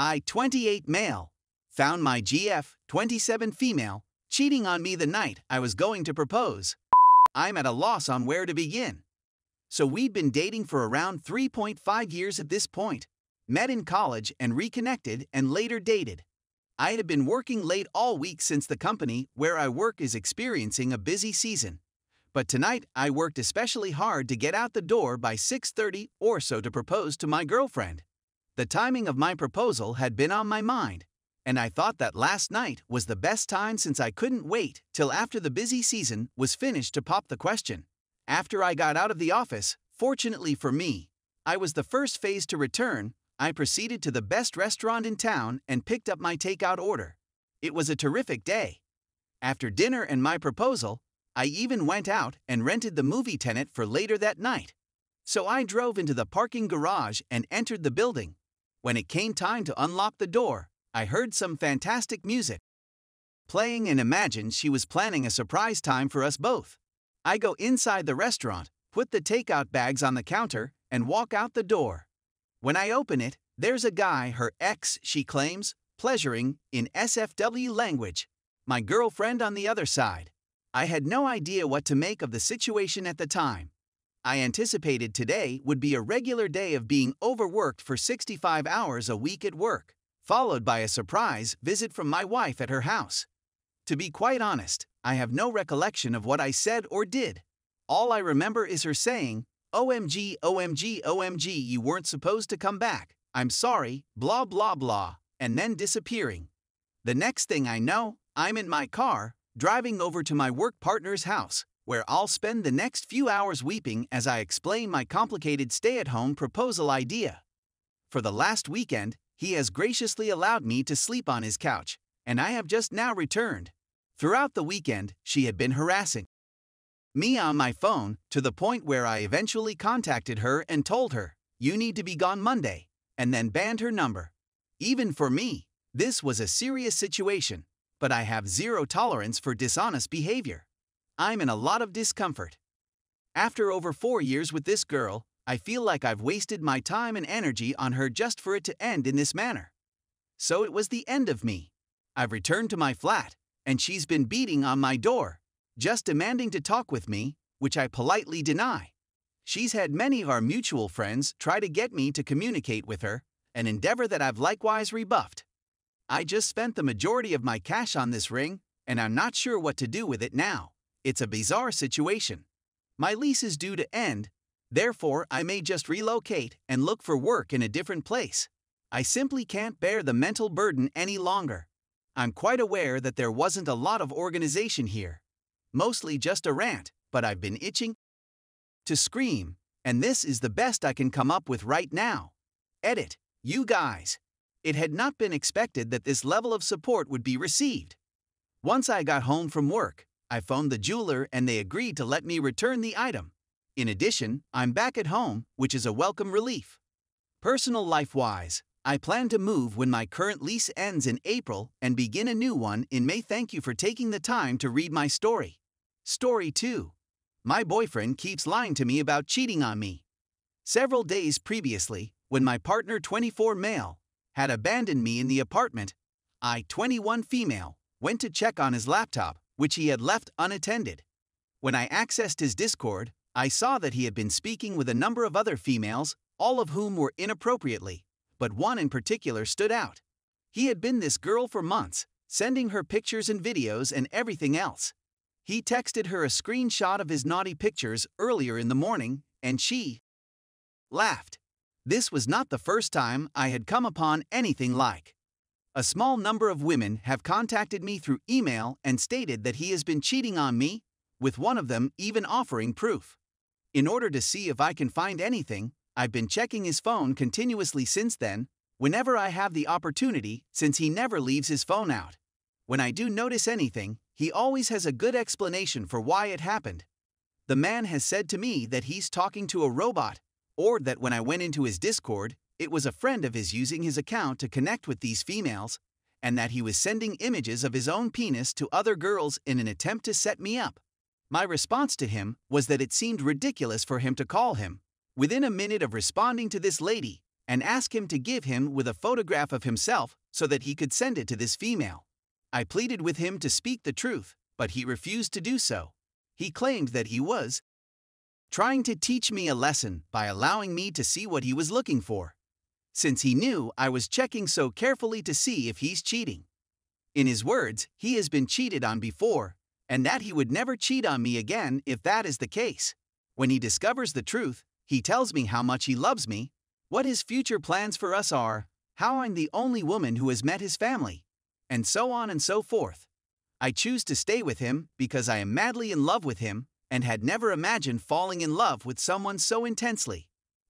I, 28 male, found my GF, 27 female, cheating on me the night I was going to propose. I'm at a loss on where to begin. So we'd been dating for around 3.5 years at this point, met in college and reconnected and later dated. I had been working late all week since the company where I work is experiencing a busy season. But tonight I worked especially hard to get out the door by 6:30 or so to propose to my girlfriend. The timing of my proposal had been on my mind, and I thought that last night was the best time since I couldn't wait till after the busy season was finished to pop the question. After I got out of the office, fortunately for me, I was the first phase to return. I proceeded to the best restaurant in town and picked up my takeout order. It was a terrific day. After dinner and my proposal, I even went out and rented the movie Tenet for later that night. So I drove into the parking garage and entered the building. When it came time to unlock the door, I heard some fantastic music playing and imagined she was planning a surprise time for us both. I go inside the restaurant, put the takeout bags on the counter, and walk out the door. When I open it, there's a guy, her ex, she claims, pleasuring, in SFW language, my girlfriend on the other side. I had no idea what to make of the situation at the time. I anticipated today would be a regular day of being overworked for 65 hours a week at work, followed by a surprise visit from my wife at her house. To be quite honest, I have no recollection of what I said or did. All I remember is her saying, OMG, OMG, OMG, you weren't supposed to come back. I'm sorry, blah, blah, blah, and then disappearing. The next thing I know, I'm in my car, driving over to my work partner's house, where I'll spend the next few hours weeping as I explain my complicated stay at home proposal idea. For the last weekend, he has graciously allowed me to sleep on his couch, and I have just now returned. Throughout the weekend, she had been harassing me on my phone to the point where I eventually contacted her and told her, You need to be gone Monday, and then banned her number. Even for me, this was a serious situation, but I have zero tolerance for dishonest behavior. I'm in a lot of discomfort. After over four years with this girl, I feel like I've wasted my time and energy on her just for it to end in this manner. So it was the end of me. I've returned to my flat, and she's been beating on my door, just demanding to talk with me, which I politely deny. She's had many of our mutual friends try to get me to communicate with her, an endeavor that I've likewise rebuffed. I just spent the majority of my cash on this ring, and I'm not sure what to do with it now. It's a bizarre situation. My lease is due to end, therefore, I may just relocate and look for work in a different place. I simply can't bear the mental burden any longer. I'm quite aware that there wasn't a lot of organization here. Mostly just a rant, but I've been itching to scream, and this is the best I can come up with right now. Edit, you guys. It had not been expected that this level of support would be received. Once I got home from work, I phoned the jeweler and they agreed to let me return the item. In addition, I'm back at home, which is a welcome relief. Personal life wise, I plan to move when my current lease ends in April and begin a new one in May. Thank you for taking the time to read my story. Story 2 My boyfriend keeps lying to me about cheating on me. Several days previously, when my partner, 24 male, had abandoned me in the apartment, I, 21 female, went to check on his laptop, which he had left unattended. When I accessed his Discord, I saw that he had been speaking with a number of other females, all of whom were inappropriately, but one in particular stood out. He had been this girl for months, sending her pictures and videos and everything else. He texted her a screenshot of his naughty pictures earlier in the morning, and she laughed. This was not the first time I had come upon anything like. A small number of women have contacted me through email and stated that he has been cheating on me, with one of them even offering proof. In order to see if I can find anything, I've been checking his phone continuously since then, whenever I have the opportunity, since he never leaves his phone out. When I do notice anything, he always has a good explanation for why it happened. The man has said to me that he's talking to a robot, or that when I went into his Discord, it was a friend of his using his account to connect with these females, and that he was sending images of his own penis to other girls in an attempt to set me up. My response to him was that it seemed ridiculous for him to call him. Within a minute of responding to this lady, and ask him to give him with a photograph of himself so that he could send it to this female. I pleaded with him to speak the truth, but he refused to do so. He claimed that he was trying to teach me a lesson by allowing me to see what he was looking for, since he knew I was checking so carefully to see if he's cheating. In his words, he has been cheated on before, and that he would never cheat on me again if that is the case. When he discovers the truth, he tells me how much he loves me, what his future plans for us are, how I'm the only woman who has met his family, and so on and so forth. I choose to stay with him because I am madly in love with him and had never imagined falling in love with someone so intensely.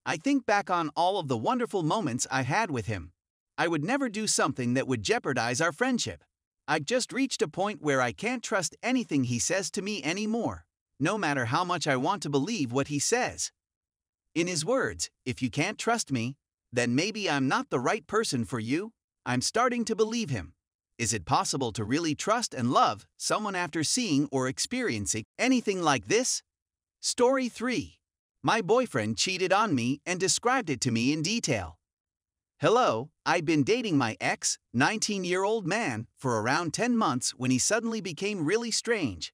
I think back on all of the wonderful moments I had with him. I would never do something that would jeopardize our friendship. I've just reached a point where I can't trust anything he says to me anymore, no matter how much I want to believe what he says. In his words, if you can't trust me, then maybe I'm not the right person for you. I'm starting to believe him. Is it possible to really trust and love someone after seeing or experiencing anything like this? Story 3. My boyfriend cheated on me and described it to me in detail. Hello, I've been dating my ex, 19 year old man, for around 10 months when he suddenly became really strange.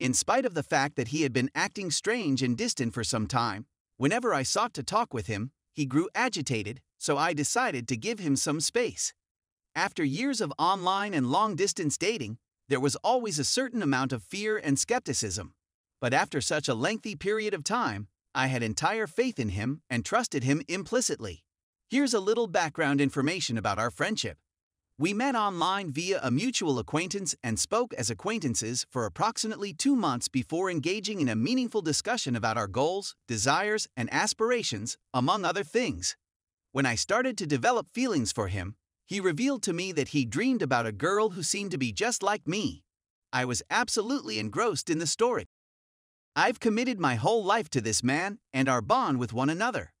In spite of the fact that he had been acting strange and distant for some time, whenever I sought to talk with him, he grew agitated, so I decided to give him some space. After years of online and long distance dating, there was always a certain amount of fear and skepticism. But after such a lengthy period of time, I had entire faith in him and trusted him implicitly. Here's a little background information about our friendship. We met online via a mutual acquaintance and spoke as acquaintances for approximately two months before engaging in a meaningful discussion about our goals, desires, and aspirations, among other things. When I started to develop feelings for him, he revealed to me that he dreamed about a girl who seemed to be just like me. I was absolutely engrossed in the story. I've committed my whole life to this man and our bond with one another.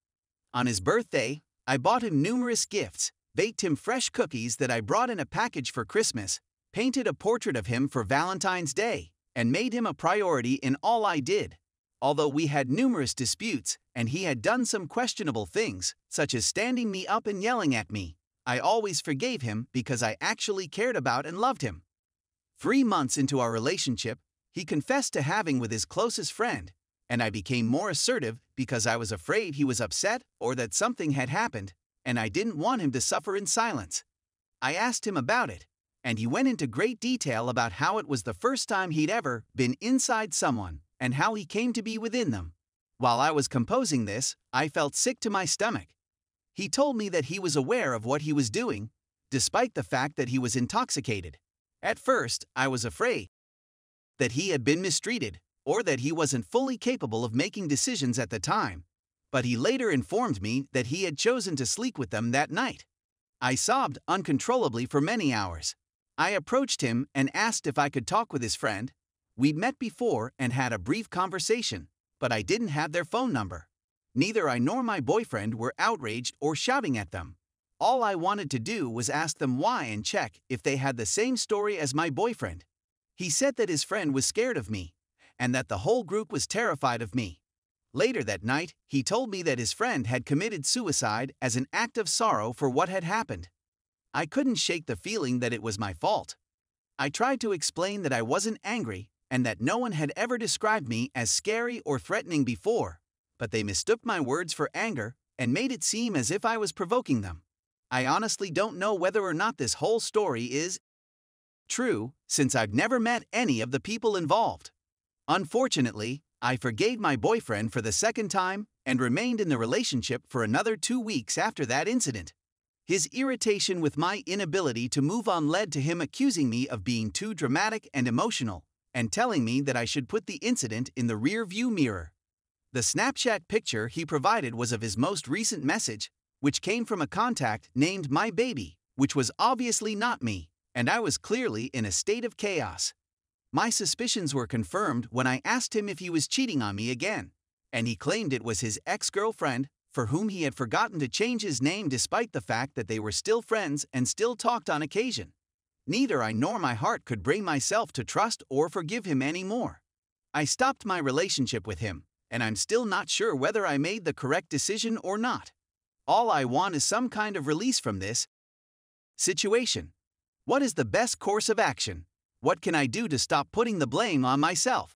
On his birthday, I bought him numerous gifts, baked him fresh cookies that I brought in a package for Christmas, painted a portrait of him for Valentine's Day, and made him a priority in all I did. Although we had numerous disputes, and he had done some questionable things, such as standing me up and yelling at me, I always forgave him because I actually cared about and loved him. Three months into our relationship, he confessed to having with his closest friend, and I became more assertive because I was afraid he was upset or that something had happened, and I didn't want him to suffer in silence. I asked him about it, and he went into great detail about how it was the first time he'd ever been inside someone and how he came to be within them. While I was composing this, I felt sick to my stomach. He told me that he was aware of what he was doing, despite the fact that he was intoxicated. At first, I was afraid that he had been mistreated or that he wasn't fully capable of making decisions at the time, but he later informed me that he had chosen to sleep with them that night. I sobbed uncontrollably for many hours. I approached him and asked if I could talk with his friend. We'd met before and had a brief conversation, but I didn't have their phone number. Neither I nor my boyfriend were outraged or shouting at them. All I wanted to do was ask them why and check if they had the same story as my boyfriend. He said that his friend was scared of me, and that the whole group was terrified of me. Later that night, he told me that his friend had committed suicide as an act of sorrow for what had happened. I couldn't shake the feeling that it was my fault. I tried to explain that I wasn't angry and that no one had ever described me as scary or threatening before, but they mistook my words for anger and made it seem as if I was provoking them. I honestly don't know whether or not this whole story is true, since I've never met any of the people involved. Unfortunately, I forgave my boyfriend for the second time and remained in the relationship for another two weeks after that incident. His irritation with my inability to move on led to him accusing me of being too dramatic and emotional, and telling me that I should put the incident in the rear view mirror. The Snapchat picture he provided was of his most recent message, which came from a contact named My Baby, which was obviously not me, and I was clearly in a state of chaos. My suspicions were confirmed when I asked him if he was cheating on me again, and he claimed it was his ex girlfriend, for whom he had forgotten to change his name despite the fact that they were still friends and still talked on occasion. Neither I nor my heart could bring myself to trust or forgive him anymore. I stopped my relationship with him, and I'm still not sure whether I made the correct decision or not. All I want is some kind of release from this situation. What is the best course of action? What can I do to stop putting the blame on myself?